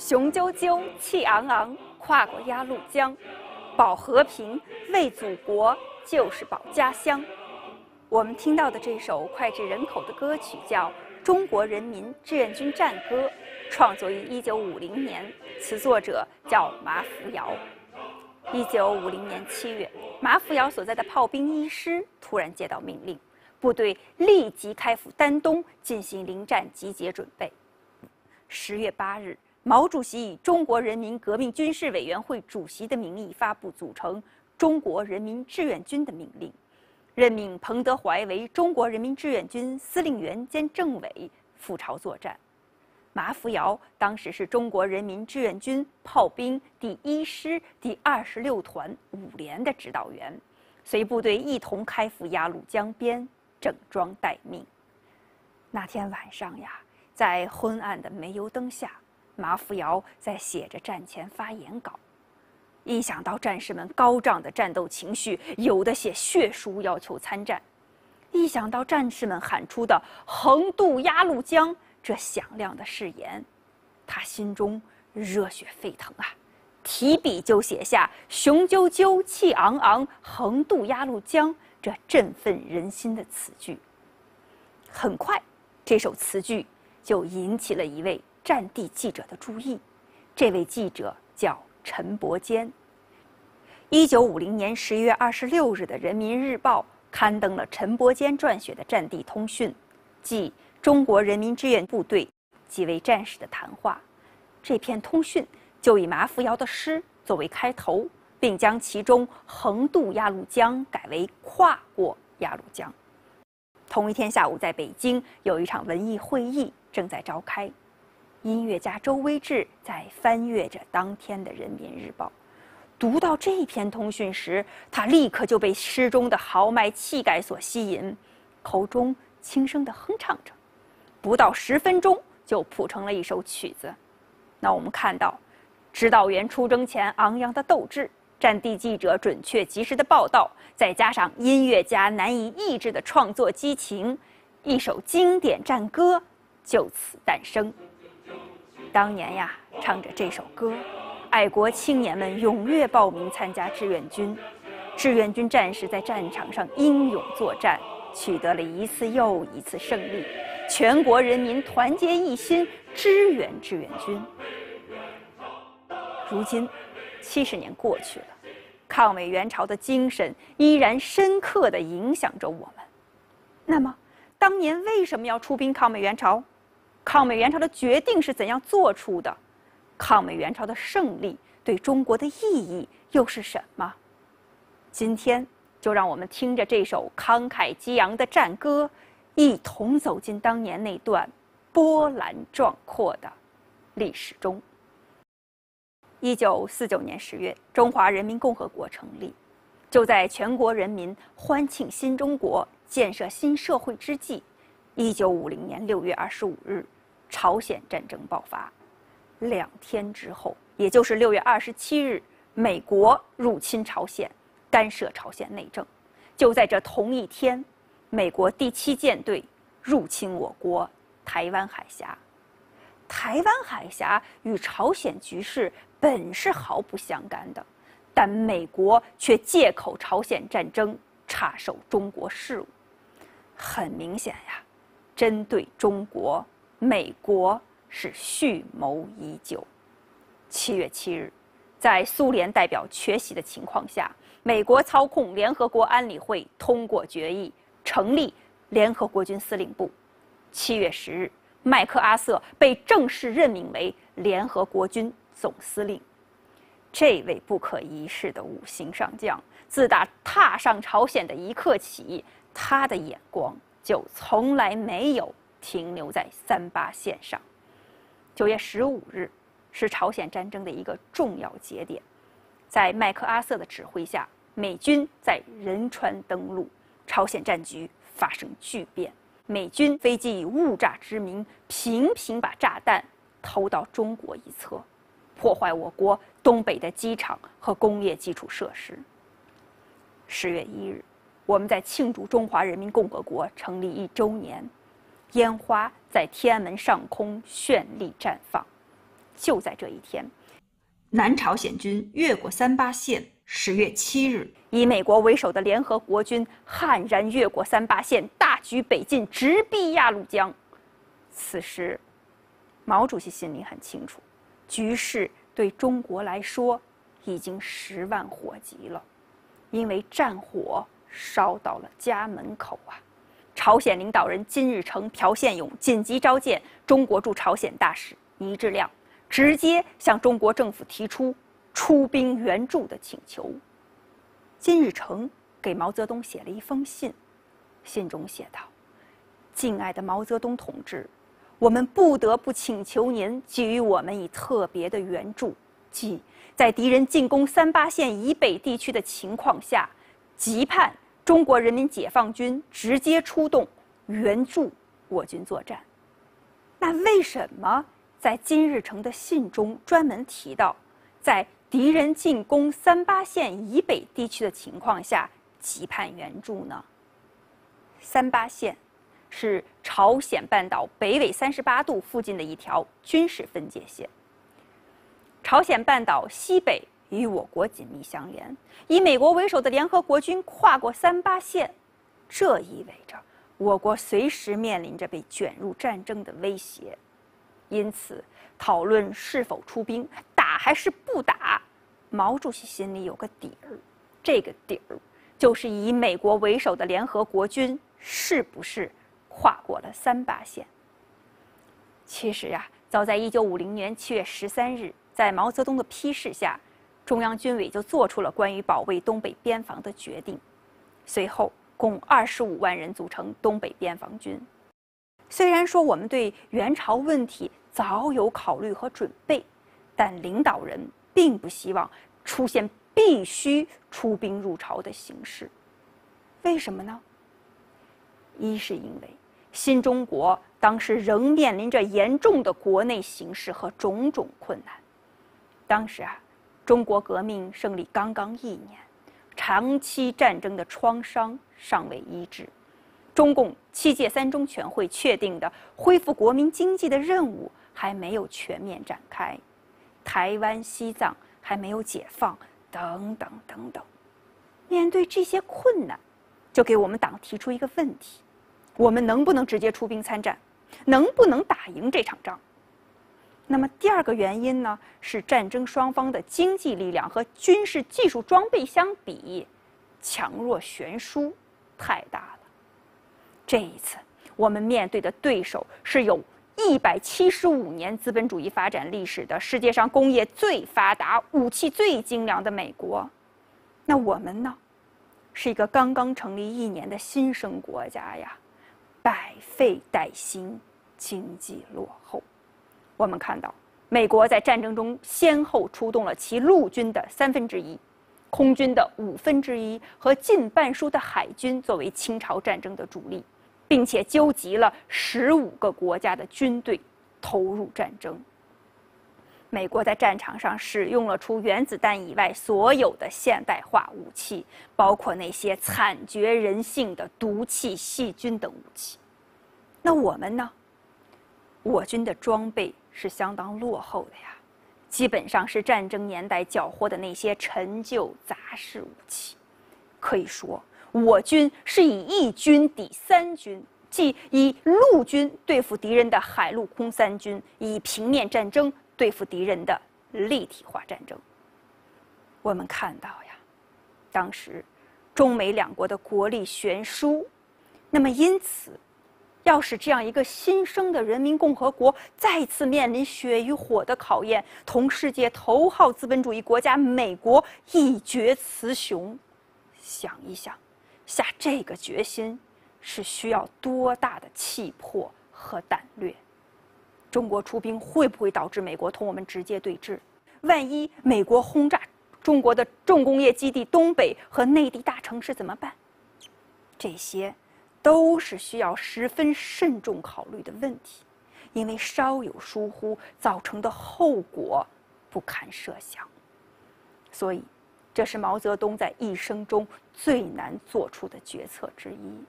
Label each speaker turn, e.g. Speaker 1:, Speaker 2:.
Speaker 1: 雄赳赳，气昂昂，跨过鸭绿江，保和平，为祖国，就是保家乡。我们听到的这首脍炙人口的歌曲叫《中国人民志愿军战歌》，创作于1950年，词作者叫马福尧。1950年7月，马福尧所在的炮兵一师突然接到命令，部队立即开赴丹东进行临战集结准备。10月8日，毛主席以中国人民革命军事委员会主席的名义发布组成中国人民志愿军的命令。任命彭德怀为中国人民志愿军司令员兼政委，赴朝作战。马福尧当时是中国人民志愿军炮兵第一师第二十六团五连的指导员，随部队一同开赴鸭绿江边整装待命。那天晚上呀，在昏暗的煤油灯下，马福尧在写着战前发言稿。一想到战士们高涨的战斗情绪，有的写血书要求参战；一想到战士们喊出的“横渡鸭绿江”这响亮的誓言，他心中热血沸腾啊！提笔就写下“雄赳赳，气昂昂，横渡鸭绿江”这振奋人心的词句。很快，这首词句就引起了一位战地记者的注意。这位记者叫。陈伯坚。一九五零年十一月二十六日的《人民日报》刊登了陈伯坚撰写的战地通讯，即中国人民志愿部队几位战士的谈话。这篇通讯就以马福尧的诗作为开头，并将其中“横渡鸭绿江”改为“跨过鸭绿江”。同一天下午，在北京有一场文艺会议正在召开。音乐家周威志在翻阅着当天的《人民日报》，读到这篇通讯时，他立刻就被诗中的豪迈气概所吸引，口中轻声地哼唱着，不到十分钟就谱成了一首曲子。那我们看到，指导员出征前昂扬的斗志，战地记者准确及时的报道，再加上音乐家难以抑制的创作激情，一首经典战歌就此诞生。当年呀，唱着这首歌，爱国青年们踊跃报名参加志愿军，志愿军战士在战场上英勇作战，取得了一次又一次胜利，全国人民团结一心支援志愿军。如今，七十年过去了，抗美援朝的精神依然深刻地影响着我们。那么，当年为什么要出兵抗美援朝？抗美援朝的决定是怎样做出的？抗美援朝的胜利对中国的意义又是什么？今天就让我们听着这首慷慨激昂的战歌，一同走进当年那段波澜壮阔的历史中。一九四九年十月，中华人民共和国成立。就在全国人民欢庆新中国、建设新社会之际，一九五零年六月二十五日。朝鲜战争爆发，两天之后，也就是六月二十七日，美国入侵朝鲜，干涉朝鲜内政。就在这同一天，美国第七舰队入侵我国台湾海峡。台湾海峡与朝鲜局势本是毫不相干的，但美国却借口朝鲜战争插手中国事务。很明显呀，针对中国。美国是蓄谋已久。七月七日，在苏联代表缺席的情况下，美国操控联合国安理会通过决议，成立联合国军司令部。七月十日，麦克阿瑟被正式任命为联合国军总司令。这位不可一世的五星上将，自打踏上朝鲜的一刻起，他的眼光就从来没有。停留在三八线上。九月十五日是朝鲜战争的一个重要节点，在麦克阿瑟的指挥下，美军在仁川登陆，朝鲜战局发生巨变。美军飞机以误炸之名，频频把炸弹投到中国一侧，破坏我国东北的机场和工业基础设施。十月一日，我们在庆祝中华人民共和国成立一周年。烟花在天安门上空绚丽绽放，就在这一天，南朝鲜军越过三八线。十月七日，以美国为首的联合国军悍然越过三八线，大举北进，直逼鸭绿江。此时，毛主席心里很清楚，局势对中国来说已经十万火急了，因为战火烧到了家门口啊！朝鲜领导人金日成、朴宪勇紧急召见中国驻朝鲜大使倪志亮，直接向中国政府提出。出兵援助的请求。金日成给毛泽东写了一封信，信中写道：“敬爱的毛泽东同志，我们不得不请求您给予我们以特别的援助，即在敌人进攻三八线以北地区的情况下，急盼中国人民解放军直接出动援助我军作战。”那为什么在金日成的信中专门提到在？敌人进攻三八线以北地区的情况下，急盼援助呢？三八线是朝鲜半岛北纬三十八度附近的一条军事分界线。朝鲜半岛西北与我国紧密相连，以美国为首的联合国军跨过三八线，这意味着我国随时面临着被卷入战争的威胁。因此，讨论是否出兵打。还是不打？毛主席心里有个底儿，这个底儿就是以美国为首的联合国军是不是跨过了三八线？其实呀，早在一九五零年七月十三日，在毛泽东的批示下，中央军委就做出了关于保卫东北边防的决定。随后，共二十五万人组成东北边防军。虽然说我们对援朝问题早有考虑和准备。但领导人并不希望出现必须出兵入朝的形势，为什么呢？一是因为新中国当时仍面临着严重的国内形势和种种困难。当时啊，中国革命胜利刚刚一年，长期战争的创伤尚未医治，中共七届三中全会确定的恢复国民经济的任务还没有全面展开。台湾、西藏还没有解放，等等等等。面对这些困难，就给我们党提出一个问题：我们能不能直接出兵参战？能不能打赢这场仗？那么第二个原因呢？是战争双方的经济力量和军事技术装备相比，强弱悬殊太大了。这一次，我们面对的对手是有。一百七十五年资本主义发展历史的世界上工业最发达、武器最精良的美国，那我们呢，是一个刚刚成立一年的新生国家呀，百废待兴，经济落后。我们看到，美国在战争中先后出动了其陆军的三分之一、空军的五分之一和近半数的海军作为清朝战争的主力。并且纠集了十五个国家的军队投入战争。美国在战场上使用了除原子弹以外所有的现代化武器，包括那些惨绝人性的毒气、细菌等武器。那我们呢？我军的装备是相当落后的呀，基本上是战争年代缴获的那些陈旧杂式武器，可以说。我军是以一军抵三军，即以陆军对付敌人的海陆空三军，以平面战争对付敌人的立体化战争。我们看到呀，当时中美两国的国力悬殊，那么因此，要使这样一个新生的人民共和国再次面临血与火的考验，同世界头号资本主义国家美国一决雌雄，想一想。下这个决心是需要多大的气魄和胆略？中国出兵会不会导致美国同我们直接对峙？万一美国轰炸中国的重工业基地东北和内地大城市怎么办？这些都是需要十分慎重考虑的问题，因为稍有疏忽造成的后果不堪设想。所以。这是毛泽东在一生中最难做出的决策之一。